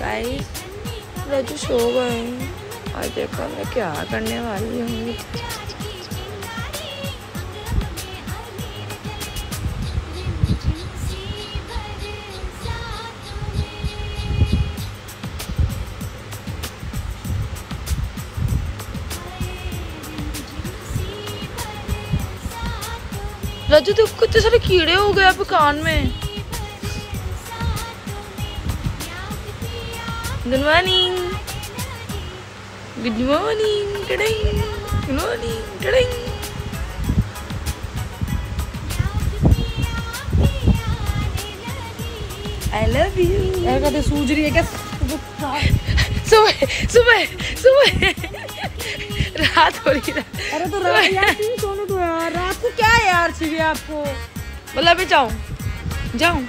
Guys रजू सो गए आज देखो मैं क्या करने वाली हूँ। रजू तो कितने सारे कीड़े हो गए आप कान में। Good morning good morning good morning टडिंग I love you यार कहते सूझ रही है क्या? सुबह सुबह सुबह. रात हो रही है। अरे तो रात यार तुम सोने दो यार? रात को क्या यार चाहिए आपको? मतलब मैं जाऊँ जाऊँ।